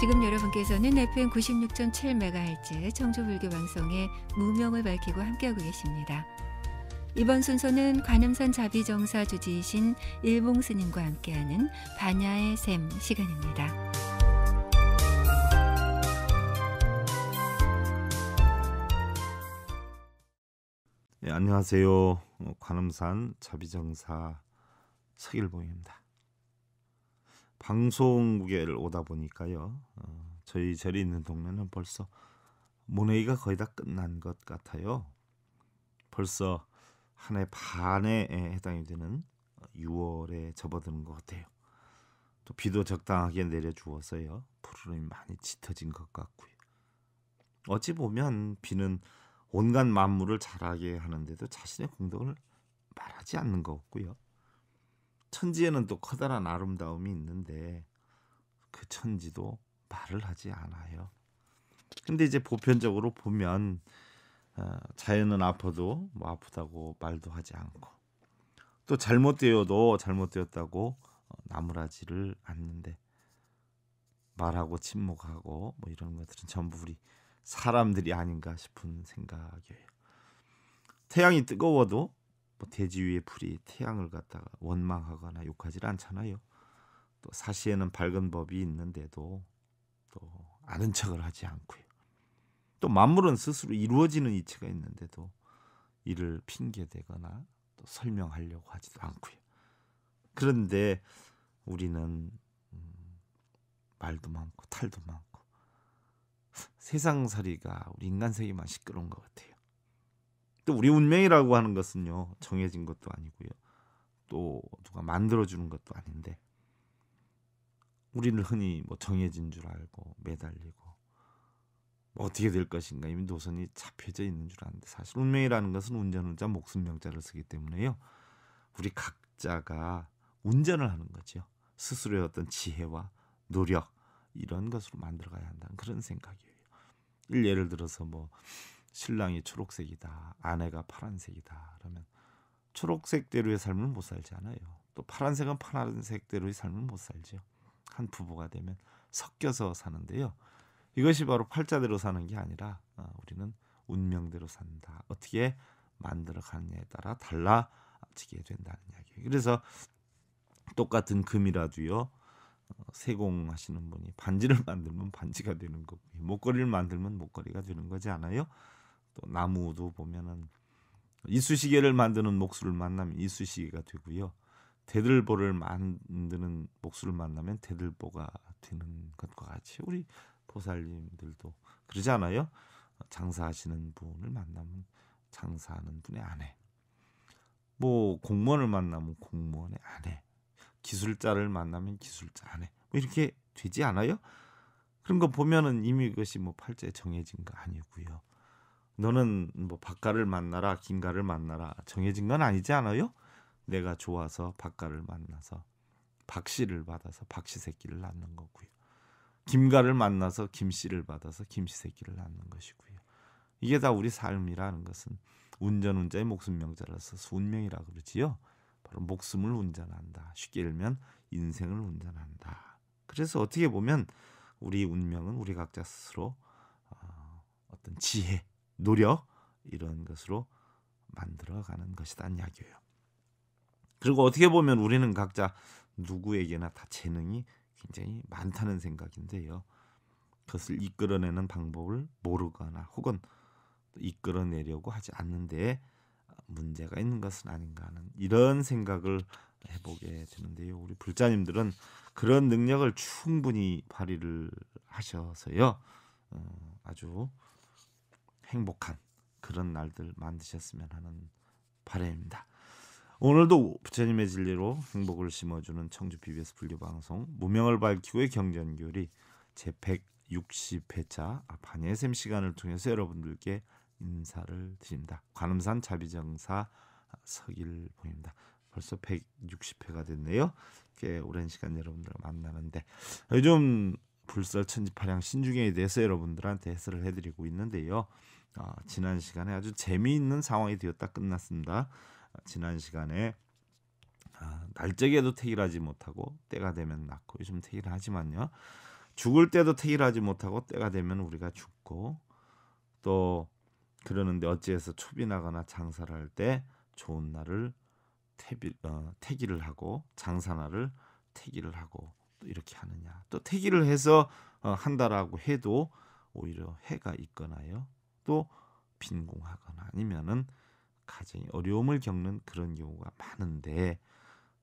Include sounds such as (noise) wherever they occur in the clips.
지금 여러분께서는 FM 96.7MHz 청주불교 방송의 무명을 밝히고 함께하고 계십니다. 이번 순서는 관음산 자비정사 주지이신 일봉 스님과 함께하는 반야의 샘 시간입니다. 네, 안녕하세요. 어, 관음산 자비정사 서길봉입니다. 방송국에 오다 보니까요. 어, 저희 절이 있는 동네는 벌써 모내기가 거의 다 끝난 것 같아요. 벌써 한 해 반에 해당이 되는 6월에 접어드는 것 같아요. 또 비도 적당하게 내려주어서요. 푸르름이 많이 짙어진 것 같고요. 어찌 보면 비는 온갖 만물을 자라게 하는데도 자신의 공덕을 말하지 않는 것 같고요. 천지에는 또 커다란 아름다움이 있는데 그 천지도 말을 하지 않아요. 근데 이제 보편적으로 보면 어, 자연은 아파도 뭐 아프다고 말도 하지 않고 또 잘못되어도 잘못되었다고 어, 나무라지를 않는데 말하고 침묵하고 뭐 이런 것들은 전부 우리 사람들이 아닌가 싶은 생각이에요. 태양이 뜨거워도 뭐 대지 위의 불이 태양을 갖다가 원망하거나 욕하지 않잖아요. 또 사시에는 밝은 법이 있는데도 또 아는 척을 하지 않고요. 또 만물은 스스로 이루어지는 이치가 있는데도 이를 핑계대거나 또 설명하려고 하지도 않고요. 그런데 우리는 음, 말도 많고 탈도 많고 세상살이가 우리 인간세계만 시끄러운 것 같아요. 또 우리 운명이라고 하는 것은요 정해진 것도 아니고요. 또 누가 만들어 주는 것도 아닌데 우리는 흔히 뭐 정해진 줄 알고 매달리고 뭐 어떻게 될 것인가 이미 노선이 잡혀져 있는 줄 아는데 사실 운명이라는 것은 운전운자 목숨명자를 쓰기 때문에요. 우리 각자가 운전을 하는 거죠 스스로의 어떤 지혜와 노력 이런 것으로 만들어가야 한다는 그런 생각이에요. 예를 들어서 뭐 신랑이 초록색이다. 아내가 파란색이다. 그러면 초록색대로의 삶을 못 살지 않아요. 또 파란색은 파란색대로의 삶을 못 살죠. 한 부부가 되면 섞여서 사는데요. 이것이 바로 팔자대로 사는 게 아니라 어, 우리는 운명대로 산다. 어떻게 만들어 가느냐에 따라 달라지게 된다는 이야기예요. 그래서 똑같은 금이라도요. 어, 세공하시는 분이 반지를 (laughs) 만들면 반지가 되는 거고 목걸이를 만들면 목걸이가 되는 거지 않아요? 또 나무도 보면은 이쑤시개를 만드는 목수를 만나면 이쑤시개가 되고요. 대들보를 만드는 목수를 만나면 대들보가 되는 것과 같이 우리 보살님들도 그러지 않아요? 장사하시는 분을 만나면 장사하는 분의 아내. 뭐 공무원을 만나면 공무원의 아내. 기술자를 만나면 기술자 아내. 뭐 이렇게 되지 않아요? 그런 거 보면은 이미 그것이 뭐 팔자에 정해진 거 아니고요. 너는 뭐 박가를 만나라 김가를 만나라 정해진 건 아니지 않아요? 내가 좋아서 박가를 만나서 박씨를 받아서 박씨 새끼를 낳는 거고요. 김가를 만나서 김씨를 받아서 김씨 새끼를 낳는 것이고요. 이게 다 우리 삶이라는 것은 운전 운자의 목숨 명자라서 운명이라 그러지요. 바로 목숨을 운전한다. 쉽게 읽면 인생을 운전한다. 그래서 어떻게 보면 우리 운명은 우리 각자 스스로 어, 어떤 지혜 노력 이런 것으로 만들어가는 것이다 이야기예요. 그리고 어떻게 보면 우리는 각자 누구에게나 다 재능이 굉장히 많다는 생각인데요. 그것을 이끌어내는 방법을 모르거나 혹은 이끌어내려고 하지 않는데 문제가 있는 것은 아닌가 하는 이런 생각을 해보게 되는데요. 우리 불자님들은 그런 능력을 충분히 발휘를 하셔서요. 어, 아주 행복한 그런 날들 만드셨으면 하는 바람입니다. 오늘도 부처님의 진리로 행복을 심어주는 청주 BBS 불교 방송 무명을 밝히고의 경전교리 제 160회차 반예샘 시간을 통해서 여러분들께 인사를 드립니다. 관음산 자비정사 서길보입니다. 벌써 160회가 됐네요. 꽤 오랜 시간 여러분들 만나는데 요즘 불설 천지파량 신중에 대해서 여러분들한테 해설을 해드리고 있는데요. 어, 지난 시간에 아주 재미있는 상황이 되었다 끝났습니다. 어, 지난 시간에 아, 날짜에도 태일하지 못하고 때가 되면 낳고 요즘 태일을 하지만요. 죽을 때도 태일하지 못하고 때가 되면 우리가 죽고 또 그러는데 어찌해서 초빈하거나 장사를 할 때 좋은 날을 태비, 어, 태기를 하고 장사날을 태기를 하고 또 이렇게 하느냐 또 태기를 해서 어, 한다라고 해도 오히려 해가 있거나요 또 빈공하거나 아니면은 가정이 어려움을 겪는 그런 경우가 많은데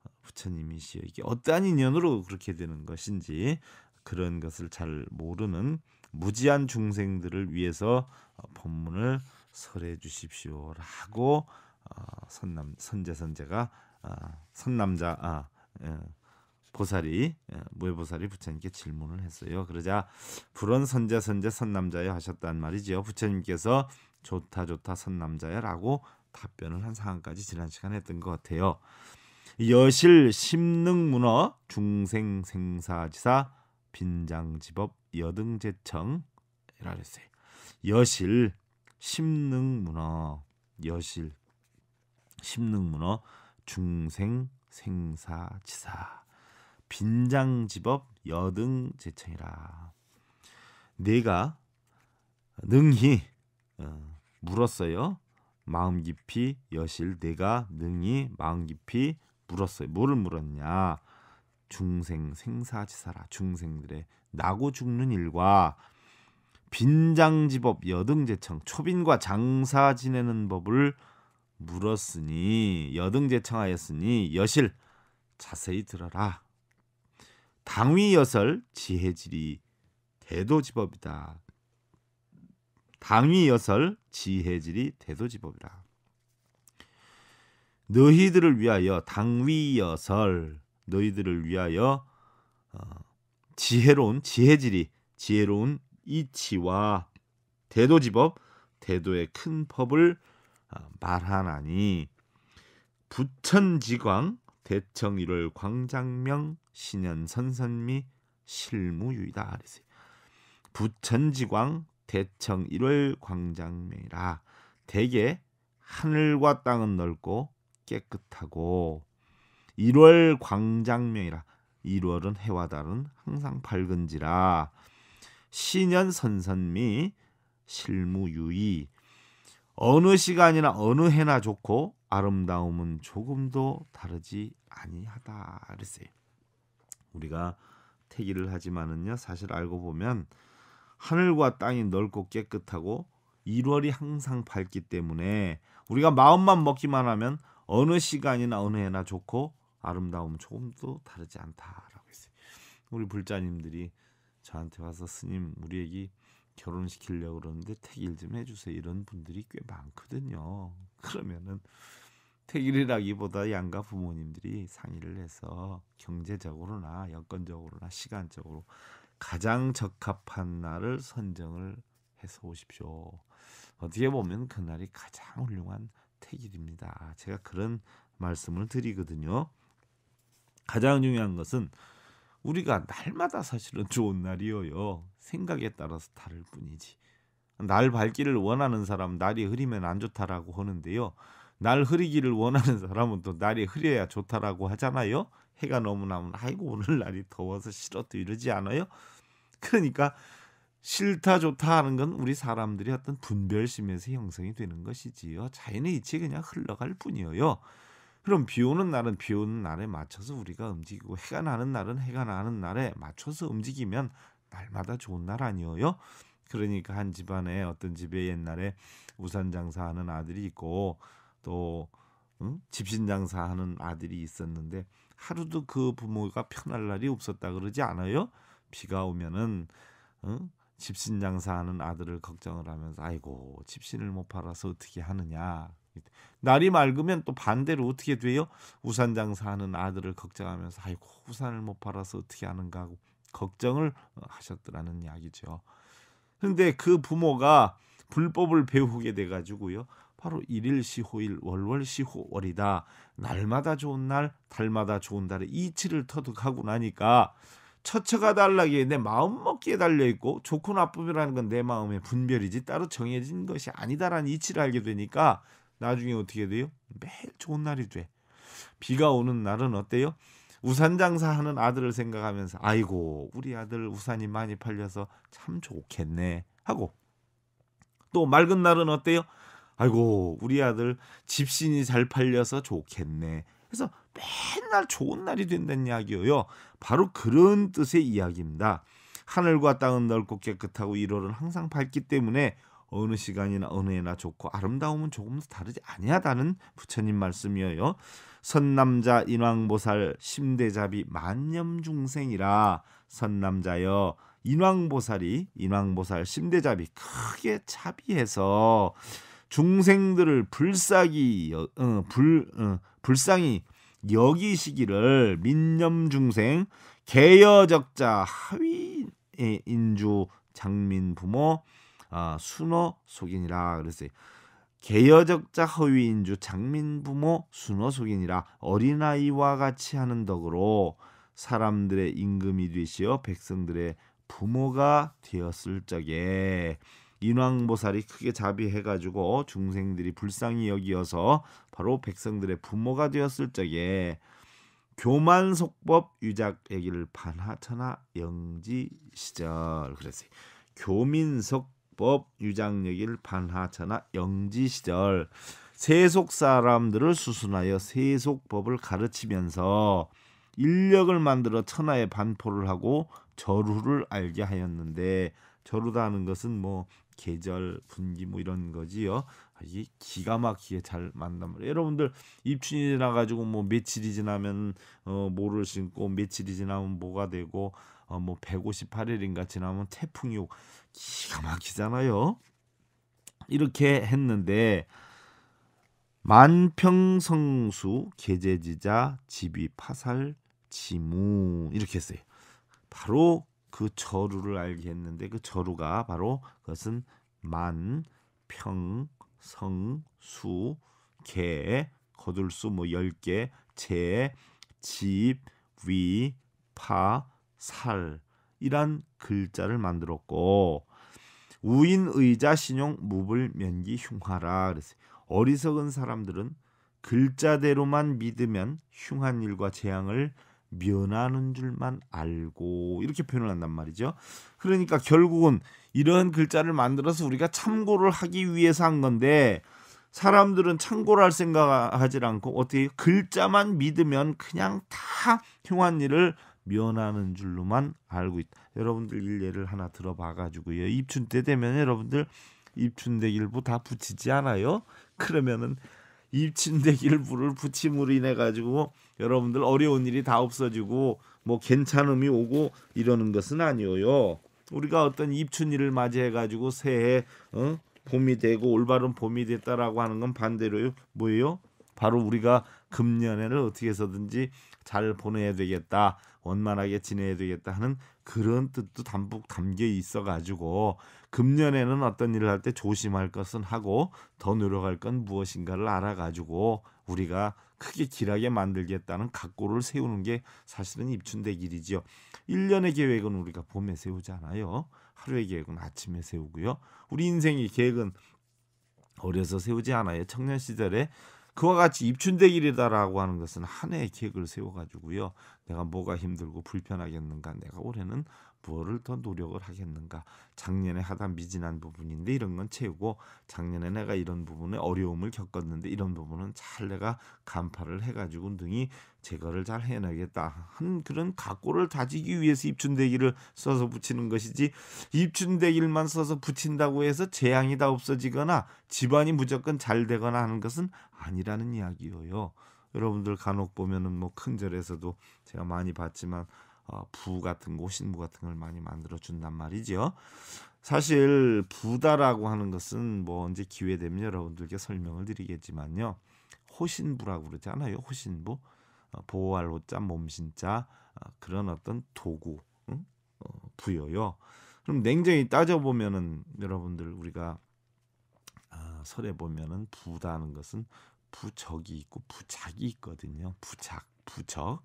어, 부처님이시여 이게 어떠한 인연으로 그렇게 되는 것인지 그런 것을 잘 모르는 무지한 중생들을 위해서 어, 본문을 설해 주십시오라고 어, 선남 선제 선제가 어, 선남자 아, 예, 보살이 예, 무해보살이 부처님께 질문을 했어요. 그러자 불원 선제 선제 선남자여 하셨단 말이지요. 부처님께서 좋다 좋다 선남자야라고 답변을 한 상황까지 지난 시간에 했던 것 같아요. 여실 심능문어 중생생사지사 빈장지법 여등제청 이라 그랬어요. 여실 심능문어 여실 심능문어 중생생사지사 빈장지법 여등제청이라 내가 능히 어, 물었어요. 마음 깊이 여실 내가 능히 마음 깊이 물었어요. 뭐를 물었냐? 중생 생사지사라 중생들의 나고 죽는 일과 빈장지법 여등제청 초빈과 장사 지내는 법을 물었으니 여등제청하였으니 여실 자세히 들어라. 당위여설 지혜질이 대도지법이다. 당위여설 지혜질이 대도지법이라. 너희들을 위하여 당위여설 너희들을 위하여 어, 지혜로운 지혜질이 지혜로운 이치와 대도지법 대도의 큰 법을 어, 말하나니 부천지광 대청 1월 광장명 신현 선선미 실무유이다 그랬어요. 부천지광 대청 1월 광장명이라 대개 하늘과 땅은 넓고 깨끗하고 1월 광장명이라 1월은 해와 달은 항상 밝은지라 신년 선선미 실무유의 어느 시간이나 어느 해나 좋고 아름다움은 조금도 다르지 아니하다 그랬어요. 우리가 태기를 하지만은요 사실 알고 보면 하늘과 땅이 넓고 깨끗하고 1월이 항상 밝기 때문에 우리가 마음만 먹기만 하면 어느 시간이나 어느 해나 좋고 아름다움 조금도 다르지 않다라고 했어요. 우리 불자님들이 저한테 와서 스님 우리 애기 결혼시키려고 그러는데 택일 좀 해주세요 이런 분들이 꽤 많거든요. 그러면은 택일이라기보다 양가 부모님들이 상의를 해서 경제적으로나 여건적으로나 시간적으로 가장 적합한 날을 선정을 해서 오십시오. 어떻게 보면 그날이 가장 훌륭한 택일입니다. 제가 그런 말씀을 드리거든요. 가장 중요한 것은 우리가 날마다 사실은 좋은 날이어요. 생각에 따라서 다를 뿐이지. 날 밝기를 원하는 사람 날이 흐리면 안 좋다라고 하는데요. 날 흐리기를 원하는 사람은 또 날이 흐려야 좋다라고 하잖아요. 해가 너무 나면 아이고 오늘 날이 더워서 싫어 또 이러지 않아요? 그러니까 싫다 좋다 하는 건 우리 사람들이 어떤 분별심에서 형성이 되는 것이지요. 자연의 이치 그냥 흘러갈 뿐이에요. 그럼 비 오는 날은 비 오는 날에 맞춰서 우리가 움직이고 해가 나는 날은 해가 나는 날에 맞춰서 움직이면 날마다 좋은 날 아니에요? 그러니까 한 집안에 어떤 집에 옛날에 우산 장사하는 아들이 있고 또 응? 집신 장사하는 아들이 있었는데 하루도 그 부모가 편할 날이 없었다 그러지 않아요? 비가 오면은 응? 집신 장사하는 아들을 걱정을 하면서 아이고 집신을 못 팔아서 어떻게 하느냐 날이 맑으면 또 반대로 어떻게 돼요? 우산 장사하는 아들을 걱정하면서 아이고 우산을 못 팔아서 어떻게 하는가 하고 걱정을 하셨더라는 이야기죠. 그런데 그 부모가 불법을 배우게 돼 가지고요. 바로 일일 시호일 월월 시호월이다. 날마다 좋은 날, 달마다 좋은 달에 이치를 터득하고 나니까 처처가 달라기에 내 마음 먹기에 달려 있고 좋고 나쁨이라는 건 내 마음의 분별이지 따로 정해진 것이 아니다라는 이치를 알게 되니까 나중에 어떻게 돼요? 매일 좋은 날이 돼. 비가 오는 날은 어때요? 우산 장사하는 아들을 생각하면서 아이고 우리 아들 우산이 많이 팔려서 참 좋겠네 하고 또 맑은 날은 어때요? 아이고 우리 아들 집신이 잘 팔려서 좋겠네. 그래서 맨날 좋은 날이 된다는 이야기예요. 바로 그런 뜻의 이야기입니다. 하늘과 땅은 넓고 깨끗하고 1월은 항상 밝기 때문에 어느 시간이나 어느 해나 좋고 아름다움은 조금 다르지 아니하다는 부처님 말씀이에요. 선남자 인왕보살 심대잡이 만념중생이라 선남자여 인왕보살이 인왕보살 심대잡이 크게 차비해서 중생들을 불쌍히 어, 불 어, 불쌍히 여기시기를 민념 중생 개여적자 하위 인주 장민 부모 아, 순어 속인이라 그랬어요. 개여적자 허위인주 장민 부모 순어 속인이라 어린아이와 같이 하는 덕으로 사람들의 임금이 되시어 백성들의 부모가 되었을 적에 인왕보살이 크게 자비해가지고 중생들이 불쌍히 여기어서 바로 백성들의 부모가 되었을 적에 교만속법 유작 얘기를 반하천하 영지 시절 그랬어요. 교민속법 유작 얘기를 반하천하 영지 시절 세속 사람들을 수순하여 세속법을 가르치면서 인력을 만들어 천하에 반포를 하고 절후를 알게 하였는데 절후다 하는 것은 뭐 계절 분기 뭐 이런 거지요. 아, 이게 기가 막히게 잘 만난 말이에요. 여러분들 입춘이 지나 가지고 뭐 며칠이 지나면 어 뭐를 신고 며칠이 지나면 뭐가 되고 어 뭐 158일인가 지나면 태풍이 오고 기가 막히잖아요. 이렇게 했는데 만평성수 계제지자 지비 파살 지무 이렇게 했어요. 바로 그 저루를 알게 했는데 그 저루가 바로 그것은 만, 평, 성, 수, 개, 거둘 수 뭐 10개, 재, 집, 위, 파, 살 이란 글자를 만들었고 우인 의자 신용 무불 면기 흉하라 그랬어요. 어리석은 사람들은 글자대로만 믿으면 흉한 일과 재앙을 면하는 줄만 알고 이렇게 표현을 한단 말이죠. 그러니까 결국은 이런 글자를 만들어서 우리가 참고를 하기 위해서 한 건데 사람들은 참고를 할 생각하지 않고 어떻게 글자만 믿으면 그냥 다 흉한 일을 면하는 줄로만 알고 있다. 여러분들 일례를 하나 들어봐 가지고요. 입춘 때 되면 여러분들 입춘대길부 다 붙이지 않아요? 그러면은 입춘대길부를 붙임으로 인해 가지고 여러분들 어려운 일이 다 없어지고 뭐 괜찮음이 오고 이러는 것은 아니에요. 우리가 어떤 입춘일을 맞이해 가지고 새해 어? 봄이 되고 올바른 봄이 됐다라고 하는 건 반대로요. 뭐예요? 바로 우리가 금년에는 어떻게 해서든지 잘 보내야 되겠다. 원만하게 지내야 되겠다 하는 그런 뜻도 담뿍 담겨 있어 가지고 금년에는 어떤 일을 할 때 조심할 것은 하고 더 노력할 건 무엇인가를 알아 가지고 우리가 크게 길하게 만들겠다는 각고를 세우는 게 사실은 입춘대 길이지요. 1년의 계획은 우리가 봄에 세우잖아요. 하루의 계획은 아침에 세우고요. 우리 인생의 계획은 어려서 세우지 않아요. 청년 시절에 그와 같이 입춘대길이다라고 하는 것은 한 해의 계획을 세워가지고요. 내가 뭐가 힘들고 불편하겠는가? 내가 올해는 무엇을 더 노력을 하겠는가? 작년에 하다 미진한 부분인데 이런 건 채우고 작년에 내가 이런 부분에 어려움을 겪었는데 이런 부분은 잘 내가 간파를 해가지고 등이 제거를 잘 해내겠다 한 그런 각고를 다지기 위해서 입춘대기를 써서 붙이는 것이지 입춘대기만 써서 붙인다고 해서 재앙이 다 없어지거나 집안이 무조건 잘 되거나 하는 것은 아니라는 이야기예요. 여러분들 간혹 보면은 뭐 큰 절에서도 제가 많이 봤지만 어, 부 같은 거, 신부 같은 걸 많이 만들어 준단 말이죠. 사실 부다라고 하는 것은 뭐 언제 기회 되면 여러분들께 설명을 드리겠지만요. 호신부라고 그러지 않아요? 호신부. 어, 보호할 호자, 몸신자 어, 그런 어떤 도구 응? 어, 부여요. 그럼 냉정히 따져 보면은 여러분들 우리가 아, 설에 보면은 부다는 것은 부적이 있고 부작이 있거든요. 부작, 부적.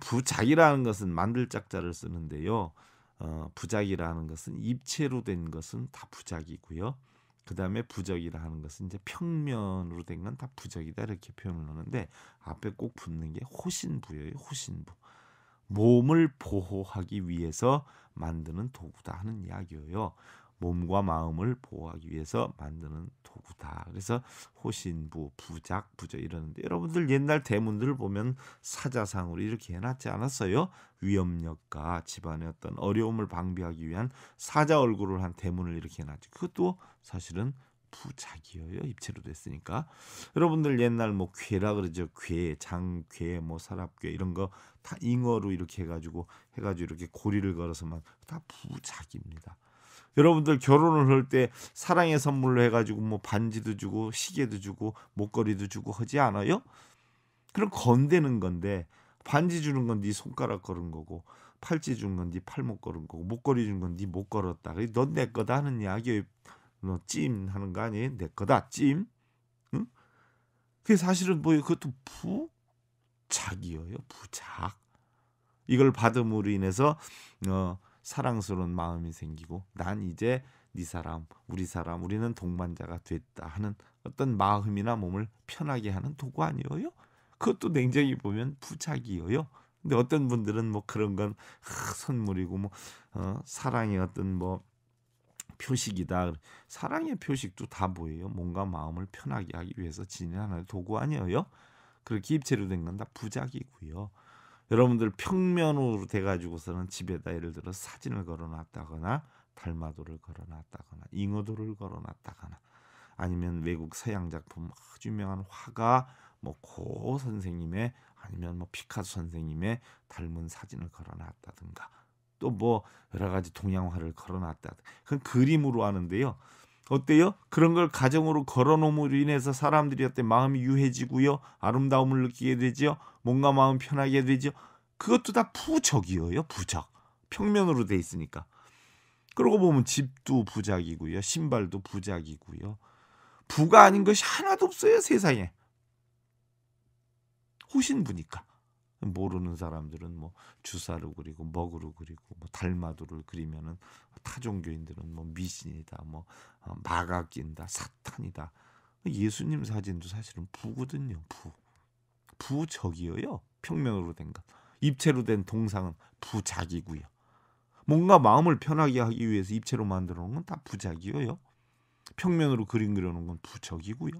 부작이라는 것은 만들 짝자를 쓰는데요. 어, 부작이라는 것은 입체로 된 것은 다 부작이고요. 그 다음에 부적이라 하는 것은 이제 평면으로 된 건 다 부적이다 이렇게 표현을 하는데 앞에 꼭 붙는 게 호신부예요. 호신부. 몸을 보호하기 위해서 만드는 도구다 하는 이야기예요. 몸과 마음을 보호하기 위해서 만드는 도구다. 그래서 호신부, 부작, 부저 이러는데 여러분들 옛날 대문들을 보면 사자상으로 이렇게 해놨지 않았어요? 위험력과 집안의 어떤 어려움을 방비하기 위한 사자 얼굴을 한 대문을 이렇게 해놨죠. 그것도 사실은 부작이에요. 입체로 됐으니까. 여러분들 옛날 뭐 괴라 그러죠. 괴, 장괴, 뭐 사랍괴 이런 거 다 잉어로 이렇게 해가지고 해가지고 이렇게 고리를 걸어서만 다 부작입니다. 여러분들 결혼을 할 때 사랑의 선물로 해가지고 뭐 반지도 주고 시계도 주고 목걸이도 주고 하지 않아요? 그럼 건대는 건데 반지 주는 건 네 손가락 걸은 거고 팔찌 준 건 네 팔목 걸은 거고 목걸이 준 건네못 걸었다. 넌 내 거다 하는 이야기 너찜 하는 거 아니에요? 내 거다 찜. 응? 그게 사실은 뭐 그것도 부작이에요. 부작. 이걸 받음으로 인해서 어 사랑스러운 마음이 생기고 난 이제 네 사람, 우리 사람, 우리는 동반자가 됐다 하는 어떤 마음이나 몸을 편하게 하는 도구 아니에요? 그것도 냉정히 보면 부착이에요. 근데 어떤 분들은 뭐 그런 건 하, 선물이고 뭐 어, 사랑의 어떤 뭐 표식이다. 사랑의 표식도 다 뭐예요? 뭔가 마음을 편하게 하기 위해서 지닌 하나의 도구 아니에요? 그렇게 입체로 된 건 다 부작이고요. 여러분들 평면으로 돼가지고서는 집에다 예를 들어 사진을 걸어놨다거나 달마도를 걸어놨다거나 잉어도를 걸어놨다거나 아니면 외국 서양 작품 아주 유명한 화가 뭐 고 선생님의 아니면 뭐 피카소 선생님의 닮은 사진을 걸어놨다든가 또 뭐 여러 가지 동양화를 걸어놨다. 그건 그림으로 하는데요. 어때요? 그런 걸 가정으로 걸어놓음으로 인해서 사람들이 어때 마음이 유해지고요. 아름다움을 느끼게 되죠. 뭔가 마음 편하게 되죠. 그것도 다 부적이에요. 부적. 평면으로 돼 있으니까. 그러고 보면 집도 부작이고요. 신발도 부작이고요. 부가 아닌 것이 하나도 없어요. 세상에. 호신부니까. 모르는 사람들은 뭐 주사로 그리고 먹으로 그리고 뭐 달마도를 그리면은 타종교인들은 뭐 미신이다 뭐 어, 마가 낀다 사탄이다 예수님 사진도 사실은 부거든요 부 부적이에요 평면으로 된 것 입체로 된 동상은 부작이고요. 뭔가 마음을 편하게 하기 위해서 입체로 만들어 놓은 건 다 부작이에요. 평면으로 그림 그려 놓은 건 부적이고요.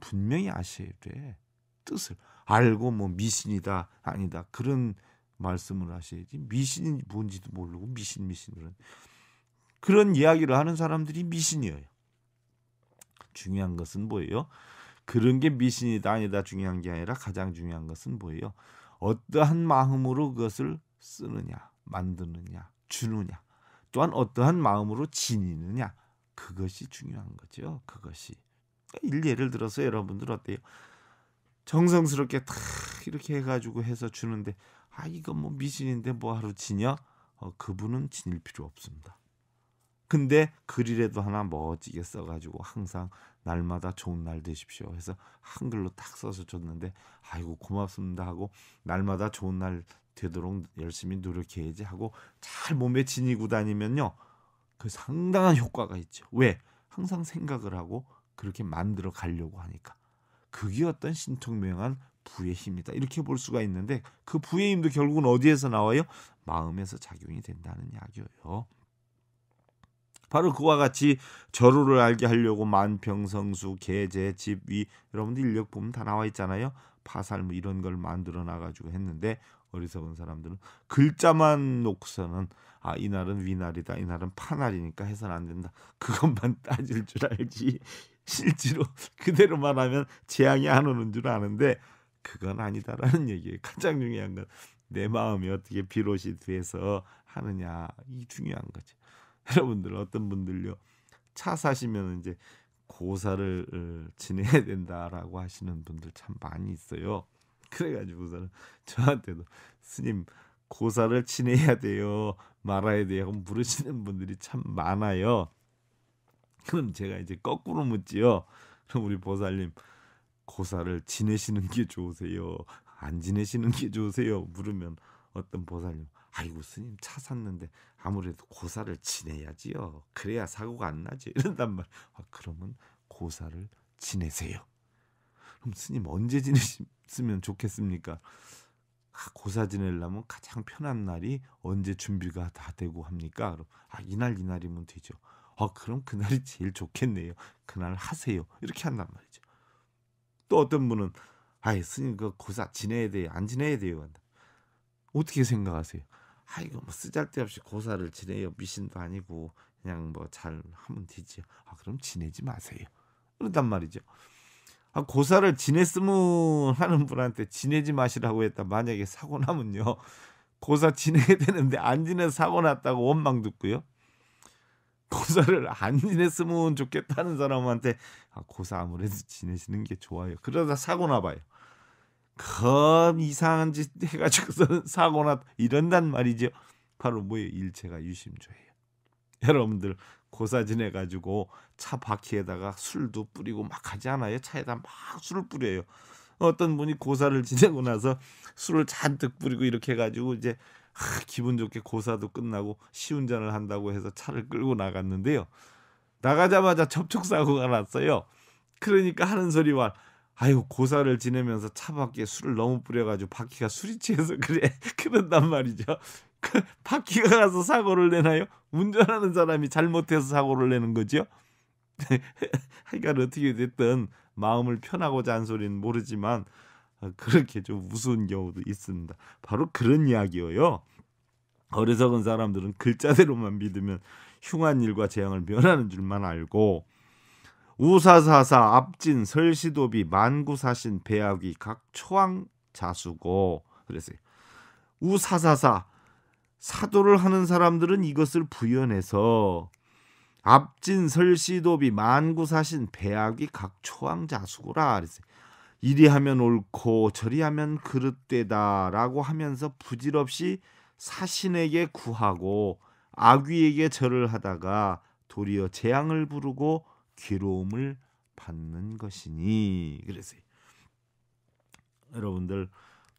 분명히 아셔야 돼. 뜻을. 알고 뭐 미신이다 아니다. 그런 말씀을 하셔야지 미신이 뭔지도 모르고 미신 미신 그런. 그런 이야기를 하는 사람들이 미신이에요. 중요한 것은 뭐예요? 그런 게 미신이다 아니다 중요한 게 아니라 가장 중요한 것은 뭐예요? 어떠한 마음으로 그것을 쓰느냐, 만드느냐, 주느냐, 또한 어떠한 마음으로 지니느냐, 그것이 중요한 거죠. 그것이. 일 예를 들어서 여러분들 어때요? 정성스럽게 탁 이렇게 해가지고 해서 주는데 아 이거 뭐 미신인데 뭐 하루 지냐? 어, 그분은 지닐 필요 없습니다. 근데 글이라도 하나 멋지게 써가지고 항상 날마다 좋은 날 되십시오 해서 한글로 딱 써서 줬는데 아이고 고맙습니다 하고 날마다 좋은 날 되도록 열심히 노력해야지 하고 잘 몸에 지니고 다니면요 그 상당한 효과가 있죠 왜 항상 생각을 하고 그렇게 만들어 가려고 하니까 그게 어떤 신통명한 부의 힘이다. 이렇게 볼 수가 있는데 그 부의 힘도 결국은 어디에서 나와요? 마음에서 작용이 된다는 이야기예요. 바로 그와 같이 절호를 알게 하려고 만평성수, 계제, 집위 여러분들 인력 보면 다 나와 있잖아요. 파살 뭐 이런 걸 만들어 놔가지고 했는데 어리석은 사람들은 글자만 놓고서는 아 이날은 위날이다 이날은 파날이니까 해서는 안 된다 그것만 (laughs) 따질 줄 알지 실제로 그대로 말하면 재앙이 안 오는 줄 아는데 그건 아니다라는 얘기예요. 가장 중요한 건 내 마음이 어떻게 비롯이 돼서 하느냐 이 중요한 거죠. (laughs) 여러분들 어떤 분들요 차 사시면 이제 고사를 어, 지내야 된다라고 하시는 분들 참 많이 있어요. 그래가지고서는 저한테도 스님 고사를 지내야 돼요 말아야 돼요 물으시는 분들이 참 많아요. 그럼 제가 이제 거꾸로 묻지요. 그럼 우리 보살님 고사를 지내시는 게 좋으세요? 안 지내시는 게 좋으세요? 물으면 어떤 보살님 아이고 스님 차 샀는데 아무래도 고사를 지내야지요. 그래야 사고가 안 나지. (laughs) 이런단 말. 아, 그러면 고사를 지내세요. 그럼 스님 언제 지내시면 좋겠습니까? 아, 고사 지내려면 가장 편한 날이 언제 준비가 다 되고 합니까? 그럼 아 이날 이날이면 되죠. 아 그럼 그날이 제일 좋겠네요. 그날 하세요. 이렇게 한단 말이죠. 또 어떤 분은 아이 스님 그 고사 지내야 돼요. 안 지내야 돼요. 한다. 어떻게 생각하세요? 아 이거 뭐 쓰잘데없이 고사를 지내요. 미신도 아니고 그냥 뭐 잘 하면 되지. 아 그럼 지내지 마세요. 그런단 말이죠. 아, 고사를 지냈으면 (laughs) 하는 분한테 지내지 마시라고 했다. 만약에 사고 나면요. 고사 지내야 되는데 안 지내 사고 났다고 원망 듣고요. 고사를 안 지냈으면 좋겠다는 사람한테 아, 고사 아무래도 지내시는 게 좋아요. 그러다 사고 나봐요. 그 이상한 짓 해가지고서 (laughs) 사고 났 이런단 말이죠. 바로 뭐예요? 일체가 유심조예요. 여러분들 고사 지내가지고 차 바퀴에다가 술도 뿌리고 막 하지 않아요? 차에다 막 술을 뿌려요. 어떤 분이 고사를 (laughs) 지내고 나서 술을 잔뜩 뿌리고 이렇게 해가지고 이제 하, 기분 좋게 고사도 끝나고 시운전을 한다고 해서 차를 끌고 나갔는데요. 나가자마자 접촉사고가 났어요. 그러니까 하는 소리와 아이고 고사를 지내면서 차 밖에 술을 너무 뿌려가지고 바퀴가 술이 취해서 그래 (laughs) 그런단 말이죠. 그 바퀴가 가서 사고를 내나요? 운전하는 사람이 잘못해서 사고를 내는 거죠. (laughs) 하여간 어떻게 됐든 마음을 편하고자 한 소리는 모르지만 어, 그렇게 좀 우스운 경우도 있습니다. 바로 그런 이야기예요. 어리석은 사람들은 글자대로만 믿으면 흉한 일과 재앙을 면하는 줄만 알고 우사사사 앞진 설시도비 만구사신 배학이 각 초왕 자수고 그랬어요. 우사사사 사도를 하는 사람들은 이것을 부연해서 앞진 설시도비 만구사신 배악이 각 초왕자수고라 그랬어요. 이리 하면 옳고 저리 하면 그릇되다라고 하면서 부질없이 사신에게 구하고 악귀에게 절을 하다가 도리어 재앙을 부르고 괴로움을 받는 것이니. 그랬어요. 여러분들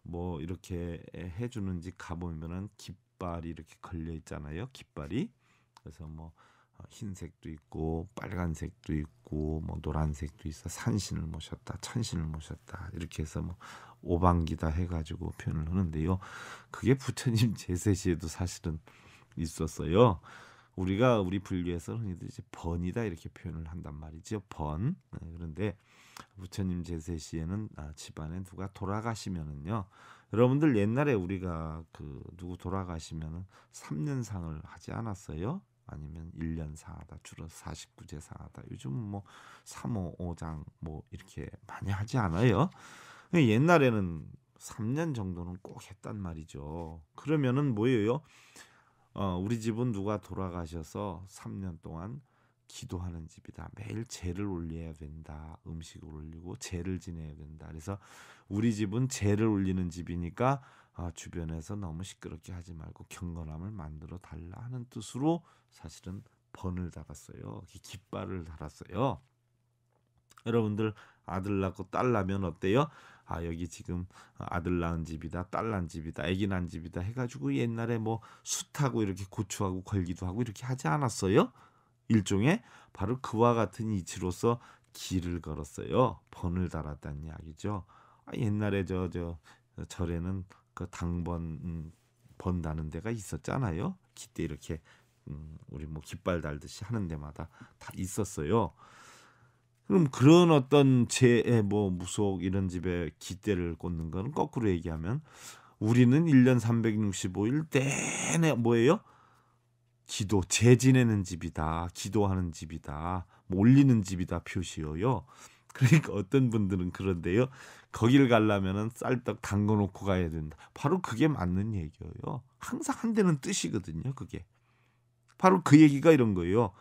뭐 이렇게 해주는지 가보면은 깃발이 이렇게 걸려 있잖아요. 깃발이. 그래서 뭐 어, 흰색도 있고 빨간색도 있고 뭐 노란색도 있어. 산신을 모셨다 천신을 모셨다. 이렇게 해서 뭐 오방기다 해가지고 표현을 하는데요. 그게 부처님 (laughs) 제세 시에도 사실은 있었어요 우리가 우리 불교에서 흔히들 이제 번이다 이렇게 표현을 한단 말이죠. 번. 네, 그런데 부처님 제세 시에는 아, 집안에 누가 돌아가시면은요. 여러분들 옛날에 우리가 그 누구 돌아가시면은 3년상을 하지 않았어요? 아니면 1년 상하다 줄어서 49제 상하다. 요즘은 뭐 3호 5장 뭐 이렇게 많이 하지 않아요? 옛날에는 3년 정도는 꼭 했단 말이죠. 그러면은 뭐예요 어, 우리 집은 누가 돌아가셔서 3년 동안 기도하는 집이다. 매일 제를 올려야 된다. 음식을 올리고 제를 지내야 된다. 그래서 우리 집은 제를 올리는 집이니까 아, 주변에서 너무 시끄럽게 하지 말고 경건함을 만들어 달라 하는 뜻으로 사실은 번을 달았어요. 깃발을 달았어요. 여러분들 아들 낳고 딸 낳으면 어때요? 아 여기 지금 아들 낳은 집이다, 딸 낳은 집이다, 아기 낳은 집이다 해가지고 옛날에 뭐 숯하고 이렇게 고추하고 걸기도 하고 이렇게 하지 않았어요? 일종의 바로 그와 같은 이치로서 길을 걸었어요. 번을 달았다는 이야기죠. 아, 옛날에 저 저 절에는 그 당번 음, 번다는 데가 있었잖아요. 기대 이렇게 음, 우리 뭐 깃발 달듯이 하는 데마다 다 있었어요. 그럼 그런 어떤 제뭐 무속 이런 집에 기대를 꽂는 거는 거꾸로 얘기하면 우리는 1년 365일 내내 뭐예요? 기도 재 지내는 집이다. 기도하는 집이다. 뭐 올리는 집이다 표시요요. 그러니까 어떤 분들은 그런데요. 거기를 가려면은 쌀떡 담궈 놓고 가야 된다. 바로 그게 맞는 얘기예요. 항상 한 대는 뜻이거든요. 그게. 바로 그 얘기가 이런 거예요.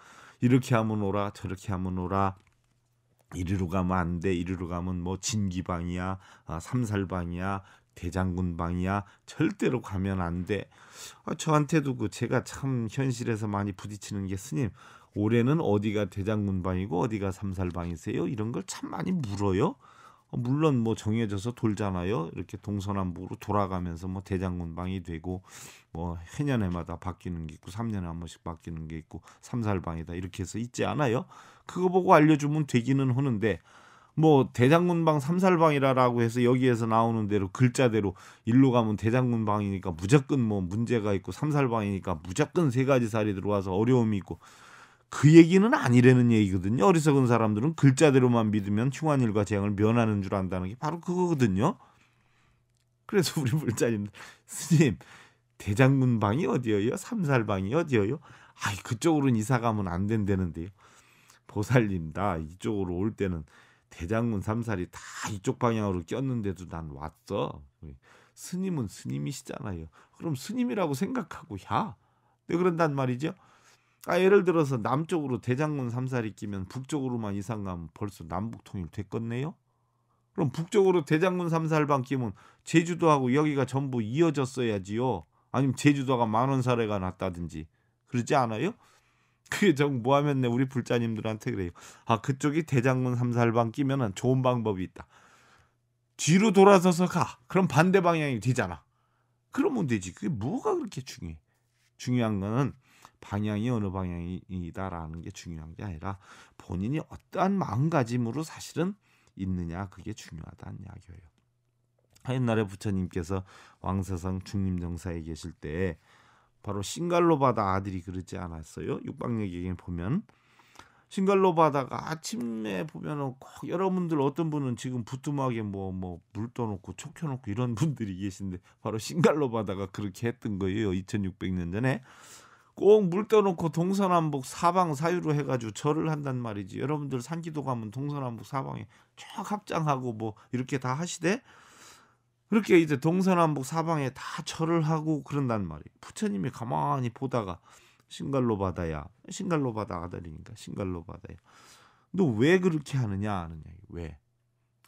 이렇게 하면 오라, 저렇게 하면 오라. 이리로 가면 안 돼. 이리로 가면 뭐 진기방이야, 아, 삼살방이야, 대장군방이야. 절대로 가면 안 돼. 아, 저한테도 그 제가 참 현실에서 많이 부딪히는 게 스님. 올해는 어디가 대장군방이고 어디가 삼살방이세요? 이런 걸 참 많이 물어요. 물론 뭐 정해져서 돌잖아요. 이렇게 동서남북으로 돌아가면서 뭐 대장군방이 되고 뭐 해년해마다 바뀌는 게 있고 3년에 한 번씩 바뀌는 게 있고 삼살방이다 이렇게 해서 있지 않아요. 그거 보고 알려주면 되기는 하는데 뭐 대장군방 삼살방이라라고 해서 여기에서 나오는 대로 글자대로 일로 가면 대장군방이니까 무조건 뭐 문제가 있고 삼살방이니까 무조건 세 가지 살이 들어와서 어려움이 있고 그 얘기는 아니라는 얘기거든요. 어리석은 사람들은 글자대로만 믿으면 흉한일과 재앙을 면하는 줄 안다는 게 바로 그거거든요. 그래서 우리 불자님 스님 대장군 방이 어디예요? 삼살 방이 어디예요? 아이 그쪽으로는 이사 가면 안 된다는데요. 보살님 다 이쪽으로 올 때는 대장군 삼살이 다 이쪽 방향으로 꼈는데도 난 왔어. 스님은 스님이시잖아요. 그럼 스님이라고 생각하고 야. 왜 그런단 말이죠? 아 예를 들어서 남쪽으로 대장군 삼살이 끼면 북쪽으로만 이상 가면 벌써 남북 통일 됐겠네요. 그럼 북쪽으로 대장군 삼살방 끼면 제주도하고 여기가 전부 이어졌어야지요. 아니면 제주도가 만원 사례가 났다든지 그러지 않아요? (laughs) 그게 정 뭐하면 우리 불자님들한테 그래요. 아 그쪽이 대장군 삼살방 끼면은 좋은 방법이 있다. 뒤로 돌아서서 가. 그럼 반대 방향이 되잖아. 그러면 되지. 그게 뭐가 그렇게 중요해? 중요한 거는 방향이 어느 방향이다라는 게 중요한 게 아니라 본인이 어떠한 마음가짐으로 사실은 있느냐 그게 중요하다는 이야기예요. 옛날에 부처님께서 왕세성 중림정사에 계실 때 바로 신갈로 바다 아들이 그러지 않았어요. 육방얘기에 보면 신갈로 바다가 아침에 보면은 꼭 여러분들 어떤 분은 지금 부뚜막에 뭐 뭐 물 떠놓고 촉 켜놓고 이런 (laughs) 분들이 계신데 바로 신갈로 바다가 그렇게 했던 거예요. 2600년 전에 꼭 물 떠놓고 동서남북 사방 사유로 해가지고 절을 한단 말이지. 여러분들 산기도 가면 동서남북 사방에 쫙 합장하고 뭐 이렇게 다 하시되 그렇게 이제 동서남북 사방에 다 절을 하고 그런단 말이에요. 부처님이 가만히 보다가 신갈로 바다야. 신갈로 바다 아들이니까 신갈로 바다야. 너 왜 그렇게 하느냐 하느냐. 왜?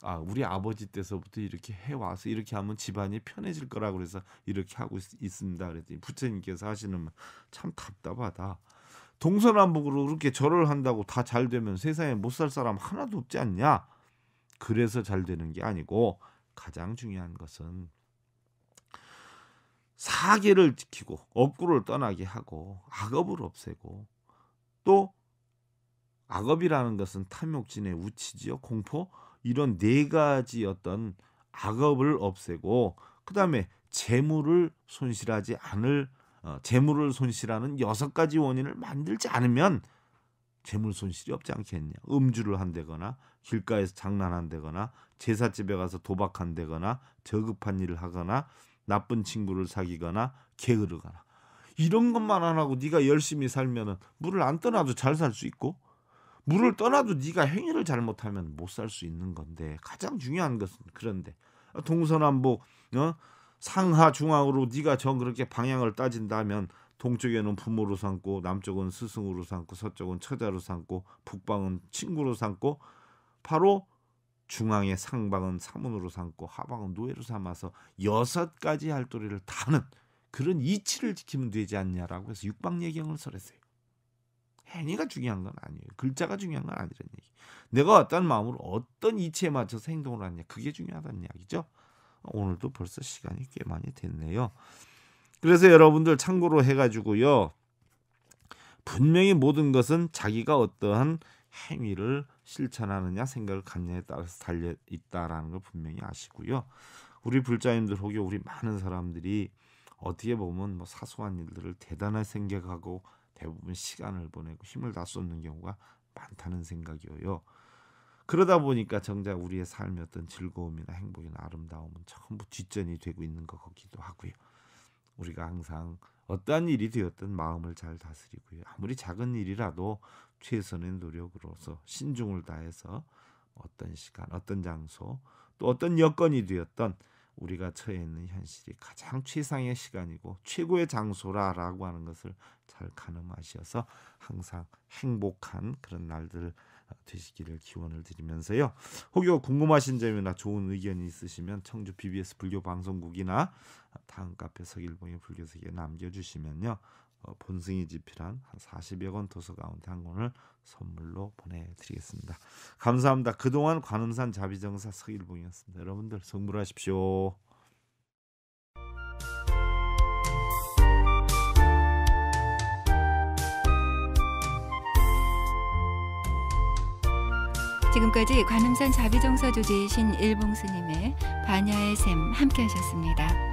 아 우리 아버지 때서부터 이렇게 해 와서 이렇게 하면 집안이 편해질 거라 그래서 이렇게 하고 있, 습니다 그랬더니 부처님께서 하시는 참 답답하다. 동서남북으로 그렇게 절을 한다고 다 잘 되면 세상에 못 살 사람 하나도 없지 않냐? 그래서 잘 되는 게 아니고 가장 중요한 것은 사계를 지키고 업구를 떠나게 하고 악업을 없애고 또 악업이라는 것은 탐욕진의 우치지요 공포 이런 네 가지 어떤 악업을 없애고 그다음에 재물을 손실하지 않을 어, 재물을 손실하는 여섯 가지 원인을 만들지 않으면 재물 손실이 없지 않겠냐. 음주를 한다거나 길가에서 장난한다거나 제사집에 가서 도박한다거나 저급한 일을 하거나 나쁜 친구를 사귀거나 게으르거나 이런 것만 안 하고 네가 열심히 살면은 물을 안 떠나도 잘 살 수 있고 물을 떠나도 네가 행위를 잘못하면 못 살 수 있는 건데 가장 중요한 것은 그런데 동서남북 어? 상하 중앙으로 네가 정 그렇게 방향을 따진다면 동쪽에는 부모로 삼고 남쪽은 스승으로 삼고 서쪽은 처자로 삼고 북방은 친구로 삼고 바로 중앙의 상방은 사문으로 삼고 하방은 노예로 삼아서 여섯 가지 할도리를 다는 그런 이치를 지키면 되지 않냐라고 해서 육방예경을 설했어요. 행위가 중요한 건 아니에요. 글자가 중요한 건 아니라는 얘기. 내가 어떤 마음으로 어떤 이치에 맞춰서 행동을 하냐 그게 중요하다는 이야기죠. 오늘도 벌써 시간이 꽤 많이 됐네요. 그래서 여러분들 참고로 해가지고요. 분명히 모든 것은 자기가 어떠한 행위를 실천하느냐 생각을 갖느냐에 따라서 달려 있다라는 걸 분명히 아시고요. 우리 불자님들 혹여 우리 많은 사람들이 어떻게 보면 뭐 사소한 일들을 대단하게 생각하고 대부분 시간을 보내고 힘을 다 쏟는 경우가 많다는 생각이에요. 그러다 보니까 정작 우리의 삶의 어떤 즐거움이나 행복이나 아름다움은 전부 뒷전이 되고 있는 것 같기도 하고요. 우리가 항상 어떠한 일이 되었든 마음을 잘 다스리고요. 아무리 작은 일이라도 최선의 노력으로서 신중을 다해서 어떤 시간, 어떤 장소, 또 어떤 여건이 되었던 우리가 처해 있는 현실이 가장 최상의 시간이고 최고의 장소라라고 하는 것을 잘 가늠하셔서 항상 행복한 그런 날들 되시기를 기원을 드리면서요. 혹여 궁금하신 점이나 좋은 의견이 있으시면 청주 BBS 불교 방송국이나 다음 카페 서길봉의 불교세계에 남겨주시면요. 어, 본승이 집필한 한 40여 권 도서 가운데 한 권을 선물로 보내드리겠습니다. 감사합니다. 그동안 관음산 자비정사 서일봉이었습니다. 여러분들 성불하십시오. 지금까지 관음산 자비정사 조지이신 일봉스님의 반야의 샘 함께 하셨습니다.